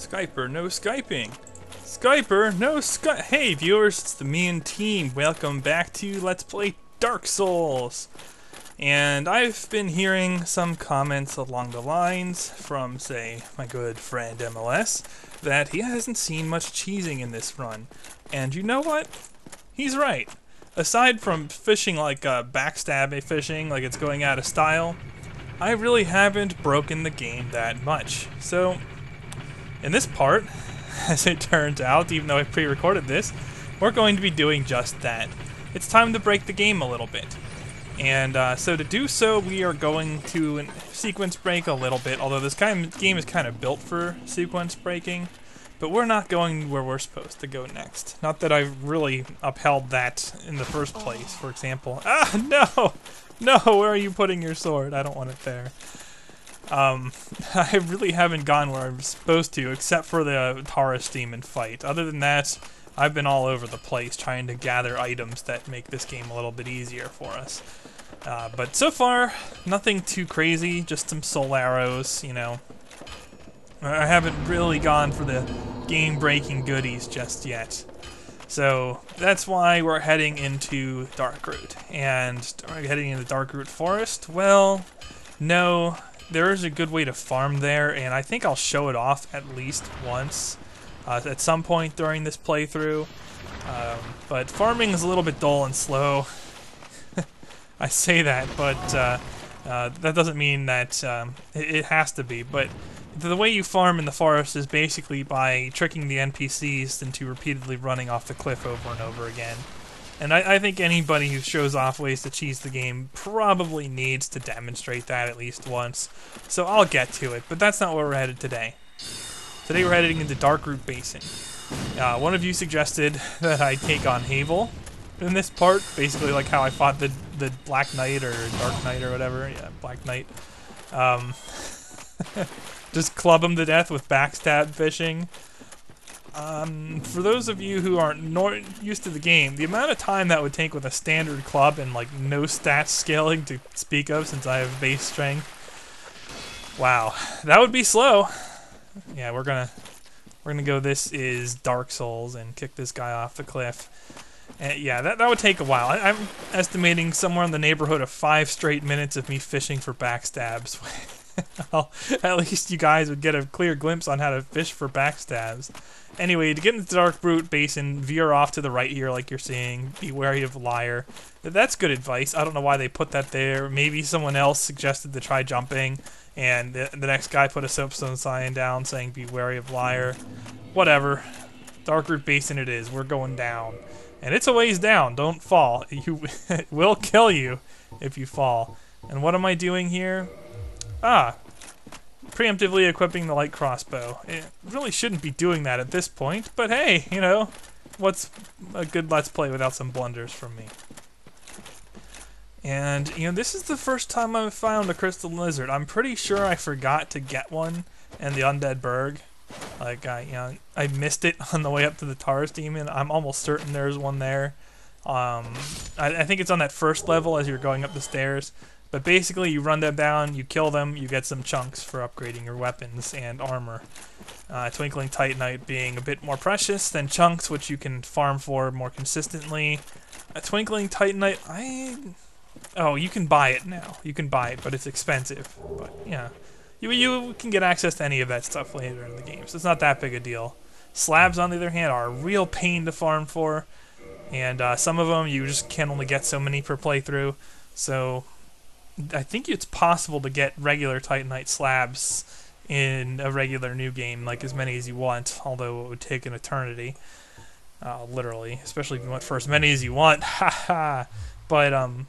Skyper, no Skyping. Skyper, no Sky. Hey, viewers, it's the me and team. Welcome back to Let's Play Dark Souls. And I've been hearing some comments along the lines from, say, my good friend MLS, that he hasn't seen much cheesing in this run. And you know what? He's right. Aside from fishing like uh, backstab fishing, like it's going out of style, I really haven't broken the game that much. So, in this part, as it turns out, even though I pre-recorded this, we're going to be doing just that. It's time to break the game a little bit. And uh, so to do so, we are going to sequence break a little bit, although this kind of game is kind of built for sequence breaking. But we're not going where we're supposed to go next. Not that I've really upheld that in the first place, for example. Ah, no! No, where are you putting your sword? I don't want it there. Um, I really haven't gone where I'm supposed to, except for the Taurus Demon fight. Other than that, I've been all over the place trying to gather items that make this game a little bit easier for us. Uh, but so far, nothing too crazy, just some soul arrows, you know. I haven't really gone for the game-breaking goodies just yet. So that's why we're heading into Darkroot. And are we heading into Darkroot Forest? Well, no. There is a good way to farm there, and I think I'll show it off at least once uh, at some point during this playthrough. Um, but farming is a little bit dull and slow. I say that, but uh, uh, that doesn't mean that um, it, it has to be. But the way you farm in the forest is basically by tricking the NPCs into repeatedly running off the cliff over and over again. And I, I, think anybody who shows off ways to cheese the game probably needs to demonstrate that at least once. So I'll get to it, but that's not where we're headed today. Today we're heading into Darkroot Basin. Uh, one of you suggested that I take on Havel in this part, basically like how I fought the, the Black Knight or Dark Knight or whatever. Yeah, Black Knight. Um, just club him to death with backstab fishing. Um, for those of you who aren't nor used to the game, the amount of time that would take with a standard club and like no stats scaling to speak of since I have base strength. Wow, that would be slow. Yeah, we're gonna we're gonna go. This is Dark Souls and kick this guy off the cliff. And yeah, that that would take a while. I, I'm estimating somewhere in the neighborhood of five straight minutes of me fishing for backstabs. well, at least you guys would get a clear glimpse on how to fish for backstabs. Anyway, to get into the Darkroot Basin, veer off to the right here like you're seeing. Be wary of Liar. That's good advice. I don't know why they put that there. Maybe someone else suggested to try jumping, and the, the next guy put a soapstone sign down saying be wary of Liar. Whatever. Dark Darkroot Basin it is. We're going down. And it's a ways down. Don't fall. You it will kill you if you fall. And what am I doing here? Ah, preemptively equipping the light crossbow. It really shouldn't be doing that at this point, but hey, you know, what's a good let's play without some blunders from me? And, you know, this is the first time I've found a crystal lizard. I'm pretty sure I forgot to get one in the Undead Burg. Like, I, you know, I missed it on the way up to the Taurus Demon. I'm almost certain there's one there. Um, I, I think it's on that first level as you're going up the stairs. But basically, you run them down, you kill them, you get some chunks for upgrading your weapons and armor. Uh, Twinkling Titanite being a bit more precious than chunks, which you can farm for more consistently. A Twinkling Titanite, I... Oh, you can buy it now. You can buy it, but it's expensive. But, yeah. You, you can get access to any of that stuff later in the game, so it's not that big a deal. Slabs, on the other hand, are a real pain to farm for. And uh, some of them, you just can only get so many per playthrough. So I think it's possible to get regular Titanite slabs in a regular new game, like as many as you want, although it would take an eternity. Uh, literally, especially if you want for as many as you want. But um,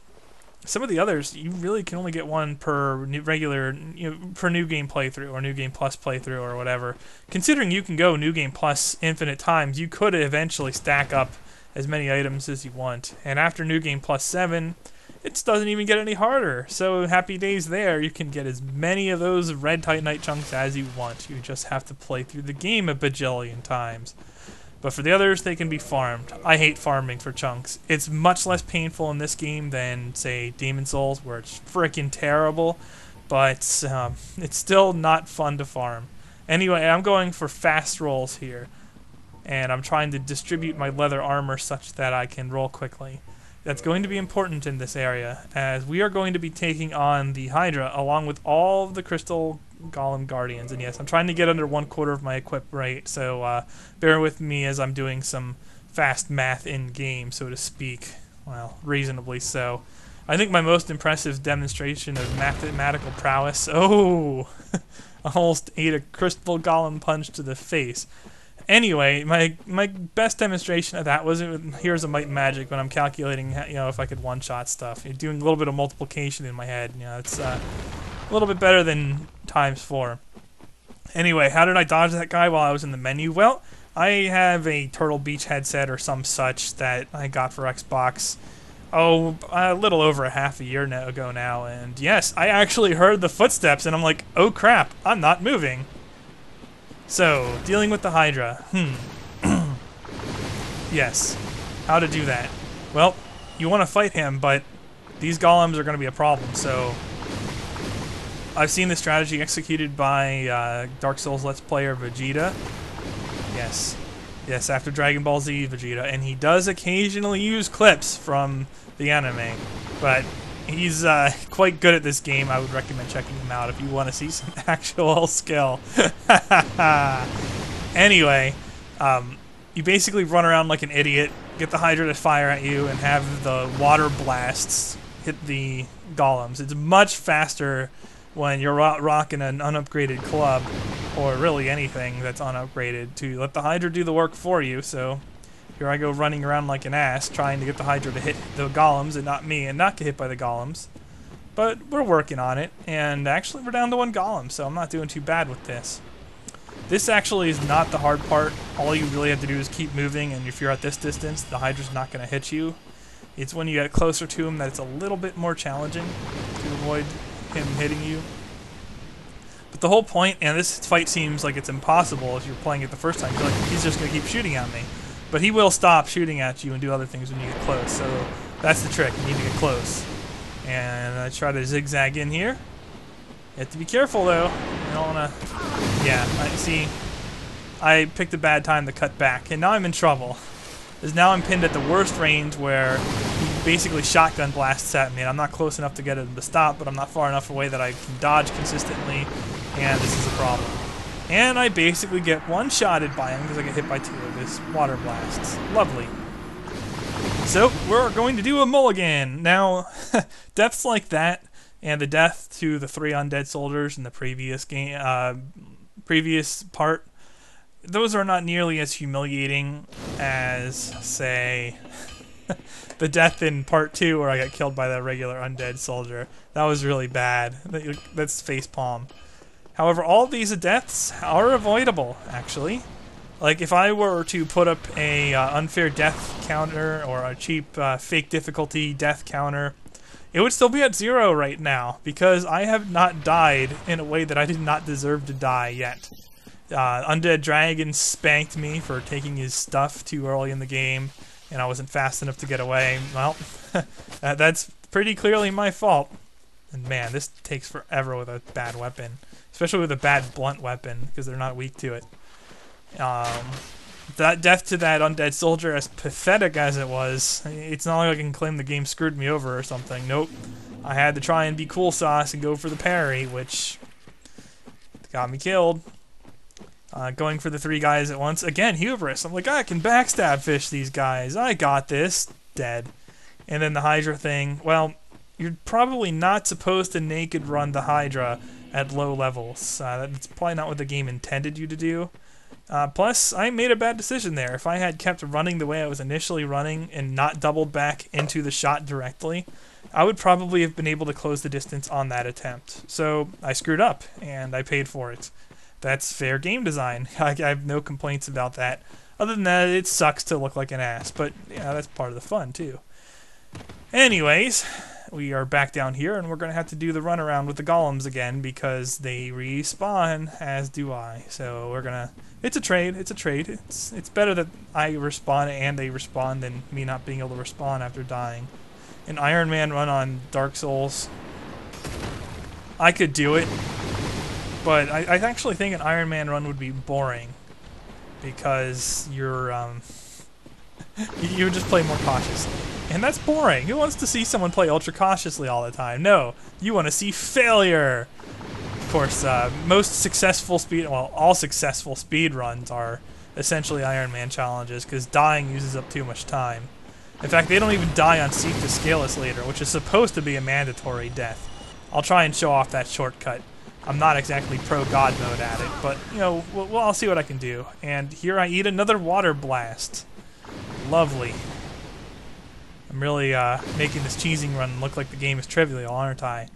some of the others, you really can only get one per new, regular, you know, per new game playthrough or new game plus playthrough or whatever. Considering you can go new game plus infinite times, you could eventually stack up as many items as you want. And after new game plus seven, it doesn't even get any harder. So happy days there. You can get as many of those red Titanite chunks as you want. You just have to play through the game a bajillion times. But for the others, they can be farmed. I hate farming for chunks. It's much less painful in this game than, say, Demon Souls, where it's freaking terrible. But um, it's still not fun to farm. Anyway, I'm going for fast rolls here. And I'm trying to distribute my leather armor such that I can roll quickly. That's going to be important in this area, as we are going to be taking on the Hydra along with all the Crystal Golem Guardians. And yes, I'm trying to get under one quarter of my equip rate, so uh, bear with me as I'm doing some fast math in game, so to speak. Well, reasonably so. I think my most impressive demonstration of mathematical prowess. Oh, almost ate a crystal golem punch to the face. Anyway, my my best demonstration of that was with Heroes of Might Magic when I'm calculating, you know, if I could one-shot stuff. You're doing a little bit of multiplication in my head. You know, it's uh, a little bit better than times four. Anyway, how did I dodge that guy while I was in the menu? Well, I have a Turtle Beach headset or some such that I got for Xbox. Oh, a little over a half a year ago now, and yes, I actually heard the footsteps, and I'm like, oh crap, I'm not moving. So, dealing with the Hydra. Hmm. yes. How to do that. Well, you want to fight him, but these golems are going to be a problem, so... I've seen this strategy executed by uh, Dark Souls Let's Player Vegeta. Yes. Yes, after Dragon Ball Z Vegeta. And he does occasionally use clips from the anime. But he's uh, quite good at this game. I would recommend checking him out if you want to see some actual skill. anyway, um, you basically run around like an idiot, get the Hydra to fire at you, and have the water blasts hit the golems. It's much faster when you're rocking an unupgraded club, or really anything that's unupgraded, to let the Hydra do the work for you. So here I go running around like an ass trying to get the Hydra to hit the golems and not me and not get hit by the golems. But we're working on it, and actually we're down to one golem, so I'm not doing too bad with this. This actually is not the hard part. All you really have to do is keep moving, and if you're at this distance, the Hydra's not going to hit you. It's when you get closer to him that it's a little bit more challenging to avoid him hitting you. But the whole point, and this fight seems like it's impossible if you're playing it the first time, you're like, he's just going to keep shooting at me. But he will stop shooting at you and do other things when you get close. So that's the trick. You need to get close. And I try to zigzag in here. You have to be careful though. You don't want to. Yeah, I see. I picked a bad time to cut back, and now I'm in trouble. Because now I'm pinned at the worst range where he basically shotgun blasts at me, and I'm not close enough to get him to stop, but I'm not far enough away that I can dodge consistently, and this is a problem. And I basically get one-shotted by him because I get hit by two of his water blasts. Lovely. So, we're going to do a mulligan. Now, deaths like that, and the death to the three undead soldiers in the previous game, uh, previous part, those are not nearly as humiliating as, say, the death in part two where I got killed by that regular undead soldier. That was really bad. That's face palm. However, all these deaths are avoidable, actually. Like, if I were to put up a uh, unfair death counter or a cheap uh, fake difficulty death counter, it would still be at zero right now because I have not died in a way that I did not deserve to die yet. Uh, Undead Dragon spanked me for taking his stuff too early in the game, and I wasn't fast enough to get away. Well, that's pretty clearly my fault. And man, this takes forever with a bad weapon especially with a bad blunt weapon because they're not weak to it. Um, that death to that undead soldier, as pathetic as it was, it's not like I can claim the game screwed me over or something. Nope. I had to try and be cool sauce and go for the parry, which got me killed. Uh, going for the three guys at once. Again, hubris. I'm like, I can backstab fish these guys. I got this. Dead. And then the Hydra thing. Well, you're probably not supposed to naked run the Hydra at low levels. Uh, that's probably not what the game intended you to do. Uh, plus, I made a bad decision there. If I had kept running the way I was initially running and not doubled back into the shot directly, I would probably have been able to close the distance on that attempt. So I screwed up, and I paid for it. That's fair game design. I, I have no complaints about that. Other than that, it sucks to look like an ass, but yeah, that's part of the fun too. Anyways, we are back down here, and we're going to have to do the runaround with the golems again because they respawn, as do I. So we're going to... It's a trade. It's a trade. It's it's better that I respawn and they respawn than me not being able to respawn after dying. An Iron Man run on Dark Souls. I could do it. but I, I actually think an Iron Man run would be boring because you're um, you would just play more cautiously, and that's boring. Who wants to see someone play ultra cautiously all the time? No, you want to see failure. Of course, uh, most successful speed, well, all successful speed runs are essentially Iron Man challenges because dying uses up too much time. In fact, they don't even die on Seath the Scaleless later, which is supposed to be a mandatory death. I'll try and show off that shortcut. I'm not exactly pro God mode at it, but, you know, well, I'll see what I can do. And here I eat another Water Blast. Lovely. I'm really uh, making this cheesing run look like the game is trivial, aren't I?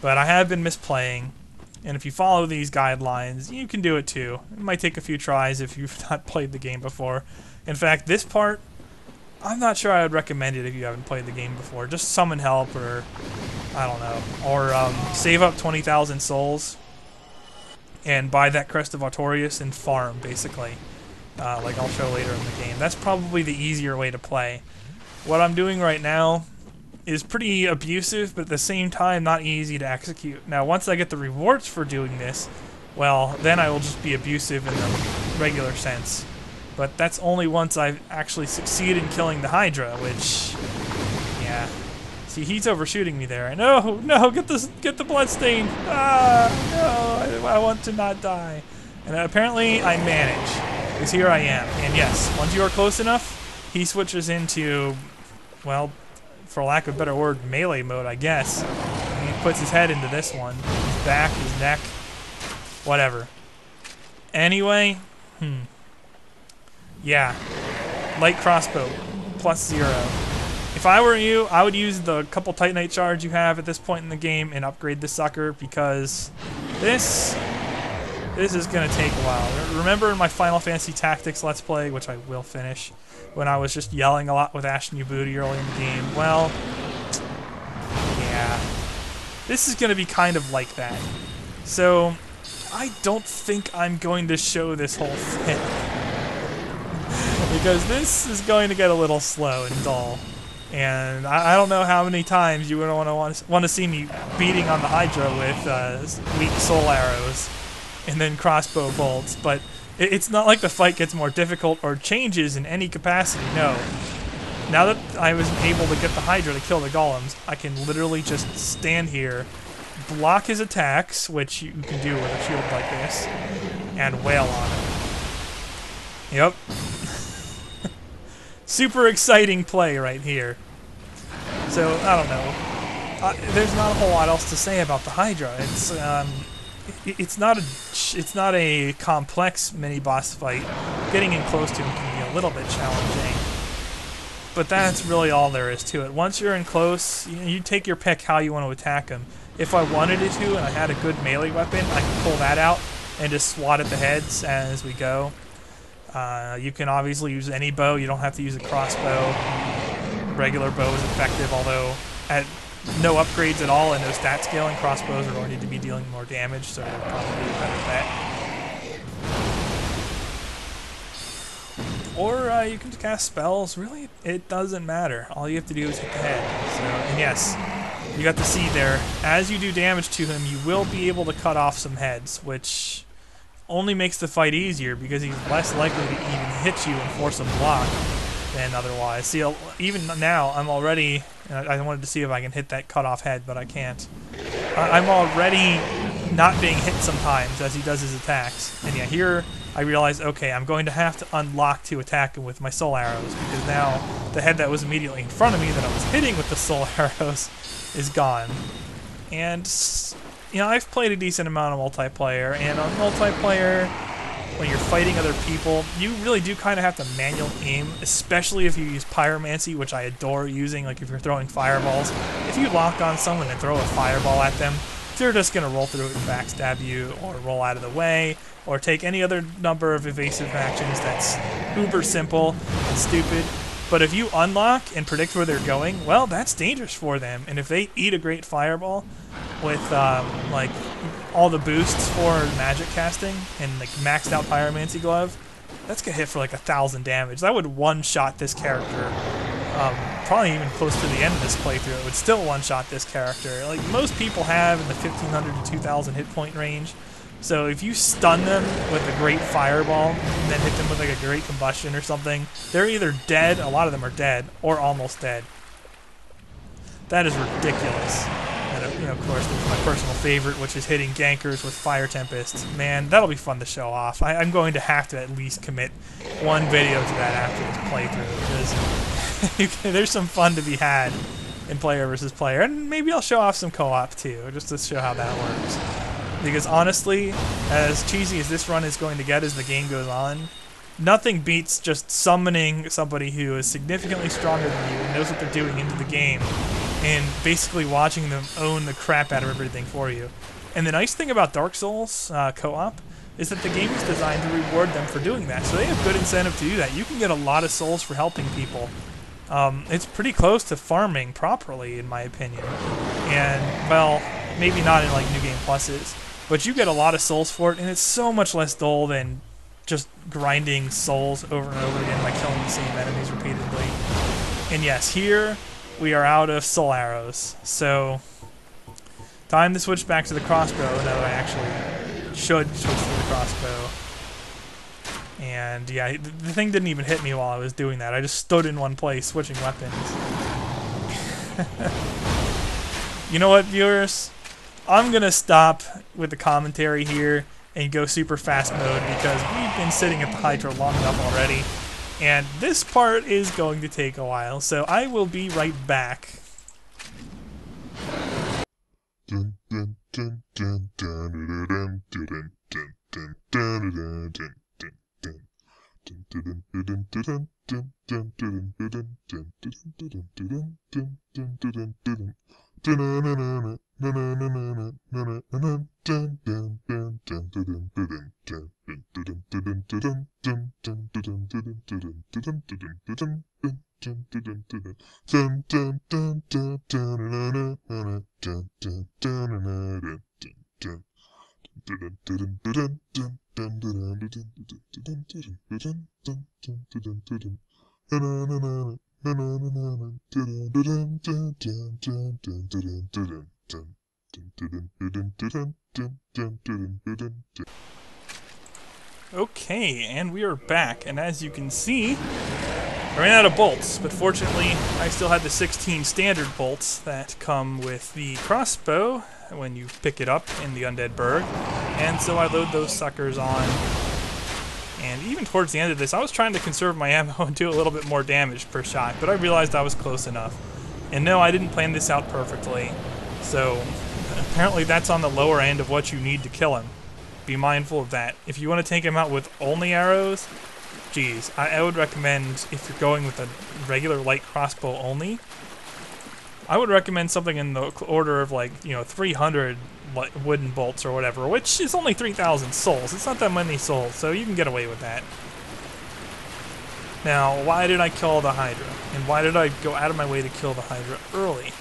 But I have been misplaying, and if you follow these guidelines, you can do it too. It might take a few tries if you've not played the game before. In fact, this part, I'm not sure I would recommend it if you haven't played the game before. Just summon help or, I don't know, or um, save up 20,000 souls and buy that Crest of Artorias and farm, basically. Uh, like I'll show later in the game. That's probably the easier way to play. What I'm doing right now is pretty abusive, but at the same time not easy to execute. Now, once I get the rewards for doing this, well, then I will just be abusive in the regular sense. But that's only once I've actually succeeded in killing the Hydra, which, yeah. See, he's overshooting me there. No, no, get this, get the bloodstain. Ah, no, I, I want to not die. And apparently I manage, because here I am. And yes, once you are close enough, he switches into, well, for lack of a better word, melee mode, I guess. And he puts his head into this one. His back, his neck, whatever. Anyway, hmm. Yeah. Light crossbow, plus zero. If I were you, I would use the couple Titanite shards you have at this point in the game and upgrade the sucker because this this is going to take a while. Remember in my Final Fantasy Tactics Let's Play, which I will finish, when I was just yelling a lot with Ashton Ubudi early in the game? Well, yeah. This is going to be kind of like that. So, I don't think I'm going to show this whole thing. because this is going to get a little slow and dull. And I, I don't know how many times you would want to want to see me beating on the Hydra with uh, weak soul arrows and then crossbow bolts, but it's not like the fight gets more difficult or changes in any capacity. No. Now that I was able to get the Hydra to kill the golems, I can literally just stand here, block his attacks, which you can do with a shield like this, and wail on him. Yep, super exciting play right here. So, I don't know. Uh, there's not a whole lot else to say about the Hydra. It's um, it's not a it's not a complex mini boss fight. Getting in close to him can be a little bit challenging, but that's really all there is to it. Once you're in close, you, you take your pick how you want to attack him. If I wanted to and I had a good melee weapon, I could pull that out and just swat at the heads as we go. Uh, you can obviously use any bow. You don't have to use a crossbow. Regular bow is effective, although at no upgrades at all and no stat scaling, crossbows are going to be dealing more damage, so they're probably a better bet. Or uh, you can cast spells. Really, it doesn't matter. All you have to do is hit the head. So, and yes, you got the seed there. As you do damage to him, you will be able to cut off some heads, which only makes the fight easier because he's less likely to even hit you and force a block than otherwise. See, even now, I'm already... I wanted to see if I can hit that cut off head, but I can't. I'm already not being hit sometimes as he does his attacks. And yeah, here I realize, okay, I'm going to have to unlock to attack him with my soul arrows because now the head that was immediately in front of me that I was hitting with the soul arrows is gone. And you know, I've played a decent amount of multiplayer, and on multiplayer, when you're fighting other people, you really do kind of have to manual aim, especially if you use pyromancy, which I adore using, like if you're throwing fireballs. If you lock on someone and throw a fireball at them, they're just going to roll through it and backstab you, or roll out of the way, or take any other number of evasive actions that's uber simple and stupid. But if you unlock and predict where they're going, well, that's dangerous for them. And if they eat a great fireball, with um, like all the boosts for magic casting and like maxed out pyromancy glove, that's gonna hit for like a thousand damage. That would one shot this character. Um, probably even close to the end of this playthrough, it would still one shot this character. Like most people have in the 1500 to 2000 hit point range. So if you stun them with a great fireball and then hit them with like a great combustion or something, they're either dead, a lot of them are dead, or almost dead. That is ridiculous. You know, of course, my personal favorite, which is hitting gankers with Fire Tempest. Man, that'll be fun to show off. I, am going to have to at least commit one video to that after this playthrough, because there's some fun to be had in player versus player. And maybe I'll show off some co-op too, just to show how that works. Because honestly, as cheesy as this run is going to get as the game goes on, nothing beats just summoning somebody who is significantly stronger than you and knows what they're doing into the game and basically watching them own the crap out of everything for you. And the nice thing about Dark Souls uh, co-op is that the game is designed to reward them for doing that. So they have good incentive to do that. You can get a lot of souls for helping people. Um, it's pretty close to farming properly, in my opinion. And, well, maybe not in like New Game Pluses, but you get a lot of souls for it, and it's so much less dull than just grinding souls over and over again by killing the same enemies repeatedly. And yes, here we are out of soul arrows, so time to switch back to the crossbow now that I actually should switch to the crossbow. And yeah, the thing didn't even hit me while I was doing that. I just stood in one place switching weapons. you know what, viewers? I'm going to stop with the commentary here and go super fast mode because we've been sitting at the Hydra long enough already. And this part is going to take a while, so I will be right back. Dun, dun, dun, Okay, and we are back, and as you can see, I ran out of bolts, but fortunately I still had the 16 standard bolts that come with the crossbow when you pick it up in the Undead Burg, and so I load those suckers on and even towards the end of this, I was trying to conserve my ammo and do a little bit more damage per shot, but I realized I was close enough. And no, I didn't plan this out perfectly. So, apparently that's on the lower end of what you need to kill him. Be mindful of that. If you want to take him out with only arrows, geez, I, I would recommend, if you're going with a regular light crossbow only, I would recommend something in the order of like, you know, 300 wooden bolts or whatever, which is only 3,000 souls. It's not that many souls, so you can get away with that. Now, why did I kill the Hydra? And why did I go out of my way to kill the Hydra early?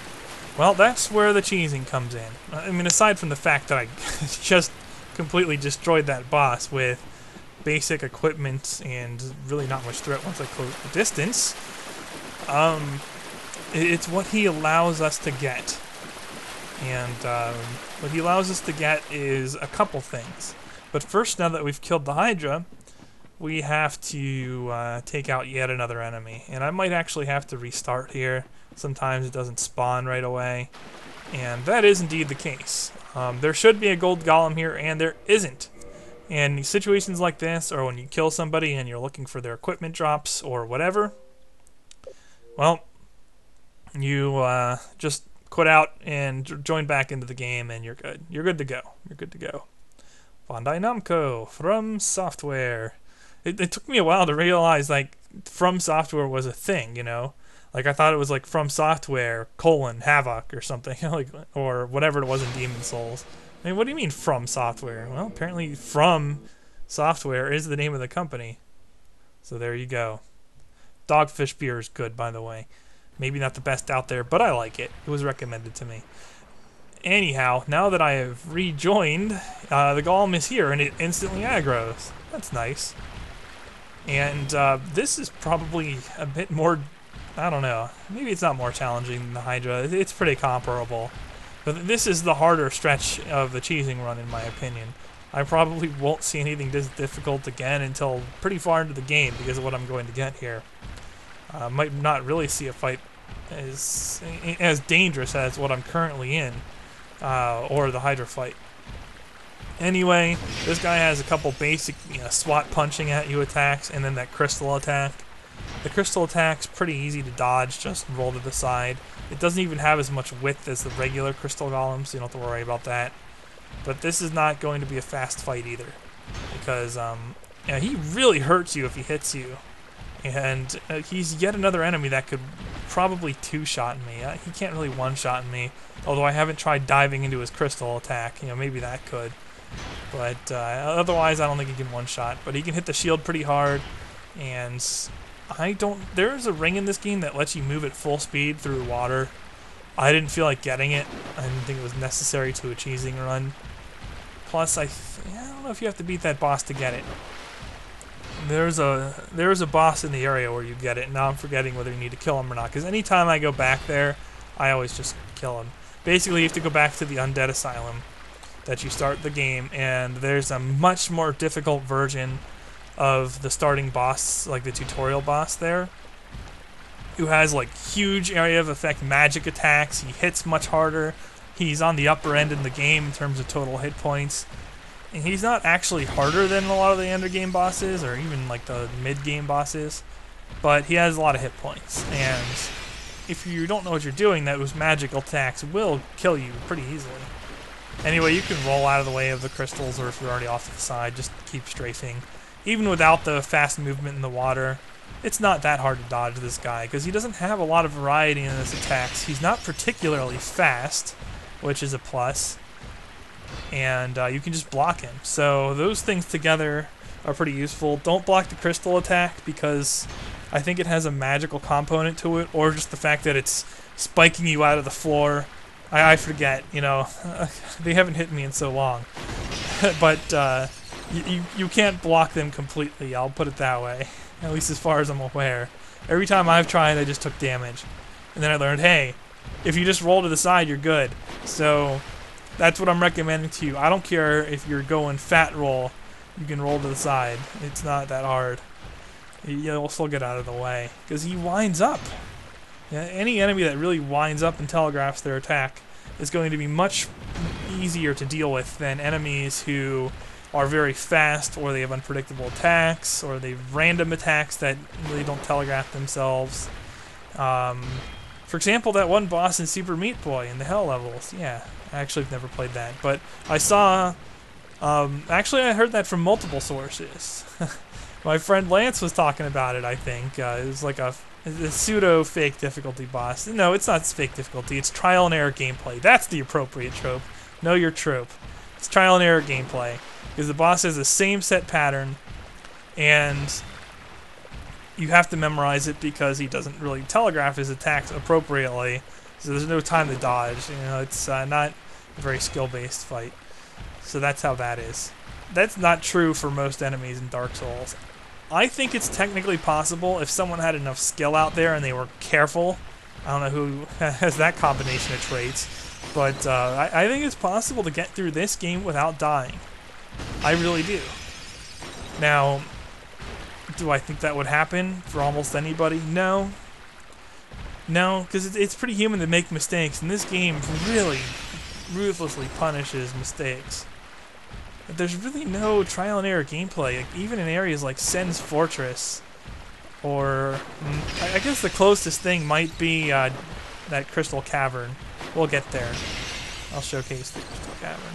Well, that's where the cheesing comes in. I mean, aside from the fact that I just completely destroyed that boss with basic equipment and really not much threat once I closed the distance, um, it's what he allows us to get. And um, what he allows us to get is a couple things. But first, now that we've killed the Hydra, we have to uh, take out yet another enemy. And I might actually have to restart here. Sometimes it doesn't spawn right away. And that is indeed the case. Um, there should be a gold golem here, and there isn't. And situations like this, or when you kill somebody and you're looking for their equipment drops or whatever, well, you uh, just quit out and join back into the game, and you're good. You're good to go. You're good to go. Bandai Namco, From Software. It, it took me a while to realize like From Software was a thing, you know. Like I thought it was like From Software colon havoc or something, like or whatever it was in Demon Souls. I mean, what do you mean From Software? Well, apparently From Software is the name of the company. So there you go. Dogfish beer is good, by the way. Maybe not the best out there, but I like it. It was recommended to me. Anyhow, now that I have rejoined, uh, the Golem is here and it instantly aggroes. That's nice. And uh, this is probably a bit more, I don't know, maybe it's not more challenging than the Hydra. It's pretty comparable. But this is the harder stretch of the cheesing run, in my opinion. I probably won't see anything this difficult again until pretty far into the game because of what I'm going to get here. Uh, might not really see a fight as as dangerous as what I'm currently in, uh, or the Hydra fight. Anyway, this guy has a couple basic you know, SWAT punching at you attacks, and then that crystal attack. The crystal attack's pretty easy to dodge, just roll to the side. It doesn't even have as much width as the regular crystal golems, so you don't have to worry about that. But this is not going to be a fast fight either, because um, yeah, he really hurts you if he hits you. And uh, he's yet another enemy that could probably two-shot me. Uh, he can't really one-shot me, although I haven't tried diving into his crystal attack. You know, maybe that could. But uh, otherwise, I don't think he can one-shot. But he can hit the shield pretty hard, and I don't... There's a ring in this game that lets you move at full speed through water. I didn't feel like getting it. I didn't think it was necessary to a cheesing run. Plus, I, I don't know if you have to beat that boss to get it. There's a there's a boss in the area where you get it. Now I'm forgetting whether you need to kill him or not. Because anytime I go back there, I always just kill him. Basically, you have to go back to the Undead Asylum that you start the game, and there's a much more difficult version of the starting boss, like the tutorial boss there, who has like huge area of effect magic attacks. He hits much harder. He's on the upper end in the game in terms of total hit points. And he's not actually harder than a lot of the end game bosses or even like the mid game bosses, but he has a lot of hit points. And if you don't know what you're doing, those magical attacks will kill you pretty easily. Anyway, you can roll out of the way of the crystals, or if you're already off to the side, just keep strafing. Even without the fast movement in the water, it's not that hard to dodge this guy, because he doesn't have a lot of variety in his attacks. He's not particularly fast, which is a plus, and uh, you can just block him. So those things together are pretty useful. Don't block the crystal attack, because I think it has a magical component to it, or just the fact that it's spiking you out of the floor I, I forget, you know, they haven't hit me in so long. but uh, you, you can't block them completely, I'll put it that way. At least as far as I'm aware. Every time I've tried, I just took damage. And then I learned, hey, if you just roll to the side, you're good. So that's what I'm recommending to you. I don't care if you're going fat roll, you can roll to the side. It's not that hard. You'll still get out of the way. Because he winds up. Yeah, any enemy that really winds up and telegraphs their attack is going to be much easier to deal with than enemies who are very fast or they have unpredictable attacks or they have random attacks that really don't telegraph themselves. Um, for example, that one boss in Super Meat Boy in the Hell levels. Yeah, I actually have never played that, but I saw. Um, actually, I heard that from multiple sources. My friend Lance was talking about it. I think uh, it was like a the pseudo fake difficulty boss. No, it's not fake difficulty. It's trial and error gameplay. That's the appropriate trope. Know your trope. It's trial and error gameplay because the boss has the same set pattern, and you have to memorize it because he doesn't really telegraph his attacks appropriately. So there's no time to dodge. You know, it's uh, not a very skill-based fight. So that's how that is. That's not true for most enemies in Dark Souls. I think it's technically possible if someone had enough skill out there and they were careful. I don't know who has that combination of traits, but uh, I, I think it's possible to get through this game without dying. I really do. Now, do I think that would happen for almost anybody? No. No, because it's pretty human to make mistakes, and this game really ruthlessly punishes mistakes there's really no trial and error gameplay, like, even in areas like Sen's Fortress, or mm, I guess the closest thing might be uh, that Crystal Cavern. We'll get there. I'll showcase the Crystal Cavern.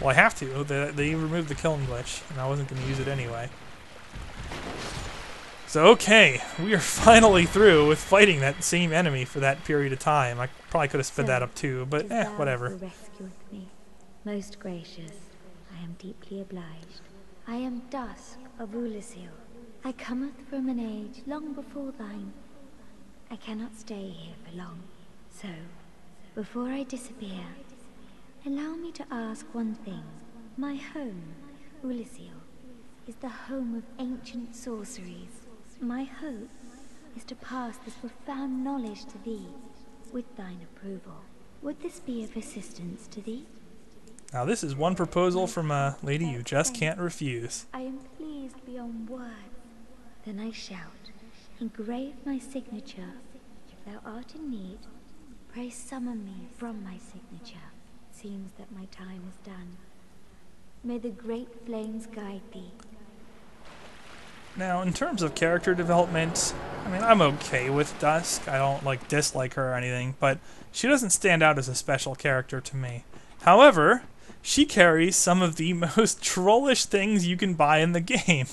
Well, I have to. They, they removed the kiln glitch, and I wasn't going to use it anyway. So, okay, we are finally through with fighting that same enemy for that period of time. I probably could have sped that up too, but eh, whatever. Most gracious. I am deeply obliged. I am Dusk of Oolacile. I cometh from an age long before thine. I cannot stay here for long. So, before I disappear, allow me to ask one thing. My home, Oolacile, is the home of ancient sorceries. My hope is to pass this profound knowledge to thee, with thine approval. Would this be of assistance to thee? Now this is one proposal from a lady you just can't refuse. I am pleased beyond words. Then I shout, engrave my signature. If thou art in need, pray summon me from my signature. Seems that my time is done. May the great flames guide thee. Now, in terms of character development, I mean, I'm okay with Dusk. I don't like dislike her or anything, but she doesn't stand out as a special character to me. However, she carries some of the most trollish things you can buy in the game.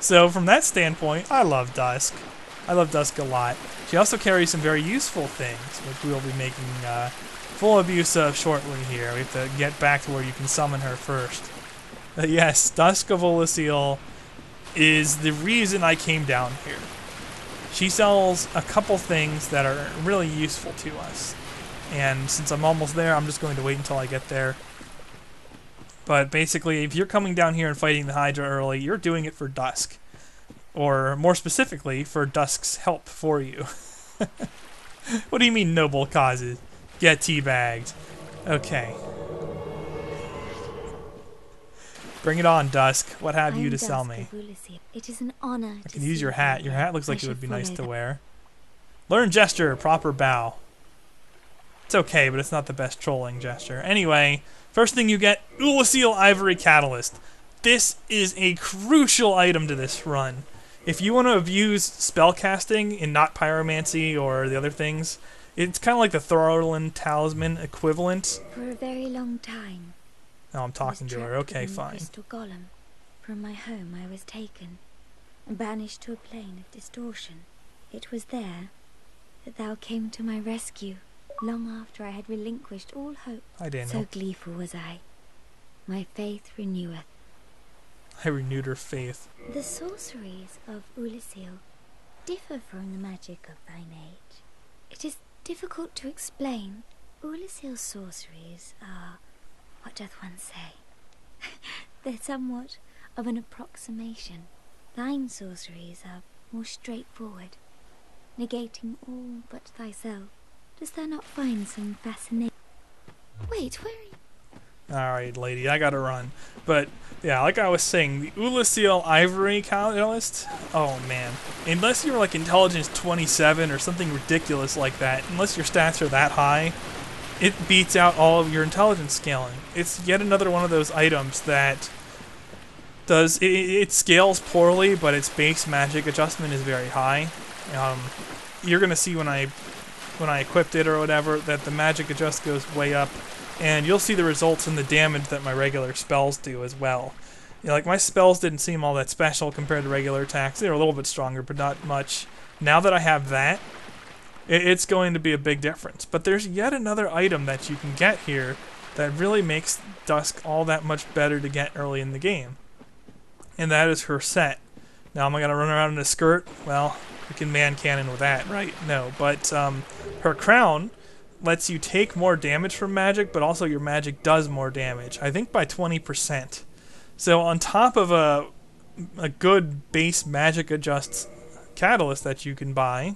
So from that standpoint, I love Dusk. I love Dusk a lot. She also carries some very useful things, which we will be making uh, full abuse of shortly here. We have to get back to where you can summon her first. Yes, Dusk of Oolacile is the reason I came down here. She sells a couple things that are really useful to us. And since I'm almost there, I'm just going to wait until I get there. But basically, if you're coming down here and fighting the Hydra early, you're doing it for Dusk. Or more specifically, for Dusk's help for you. what do you mean, noble causes? Get teabagged. Okay. Bring it on, Dusk. What have you to sell me? It is an honor I can use your hat. Your hat looks like it would be nice to wear. Learn gesture, proper bow. It's okay, but it's not the best trolling gesture. Anyway, first thing you get, Oolacile Ivory Catalyst. This is a crucial item to this run. If you want to abuse spellcasting and not pyromancy or the other things, it's kind of like the Thorolund Talisman equivalent. For a very long time, Oh, I'm talking to her. Okay, fine. golem. From my home I was taken and banished to a plane of distortion. It was there that thou came to my rescue, long after I had relinquished all hope. Hi, Daniel. So gleeful was I. My faith reneweth. I renewed her faith. The sorceries of Oolacile differ from the magic of thine age. It is difficult to explain. Oolacile's sorceries are, what doth one say? They're somewhat of an approximation. Thine sorceries are more straightforward, negating all but thyself. Dost thou not find some fascination? Wait, where are? Alright, lady, I gotta run. But, yeah, like I was saying, the Oolacile Ivory Catalyst, oh man. Unless you're like intelligence 27 or something ridiculous like that, unless your stats are that high, it beats out all of your intelligence scaling. It's yet another one of those items that does, it, it scales poorly, but its base magic adjustment is very high. Um, you're gonna see when I, when I equipped it or whatever, that the magic adjust goes way up and you'll see the results in the damage that my regular spells do as well. You know, like my spells didn't seem all that special compared to regular attacks. They were a little bit stronger, but not much. Now that I have that, it, it's going to be a big difference. But there's yet another item that you can get here that really makes Dusk all that much better to get early in the game. And that is her set. Now, am I going to run around in a skirt? Well, we can man cannon with that, right? No, but um, her crown lets you take more damage from magic, but also your magic does more damage. I think by 20%. So on top of a a good base magic adjust catalyst that you can buy,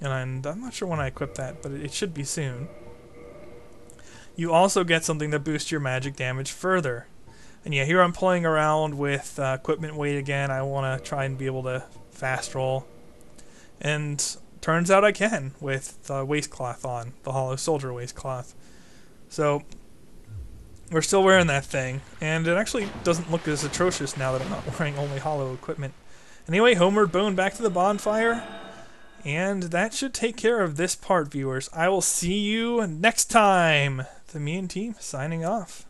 and I'm not sure when I equip that, but it should be soon. You also get something that boosts your magic damage further. And yeah, here I'm playing around with uh, equipment weight again. I want to try and be able to fast roll. And turns out I can with the waistcloth on, the hollow soldier waistcloth. So we're still wearing that thing, and it actually doesn't look as atrocious now that I'm not wearing only hollow equipment. Anyway, Homeward Bone back to the bonfire, and that should take care of this part, viewers. I will see you next time. The Me and Team signing off.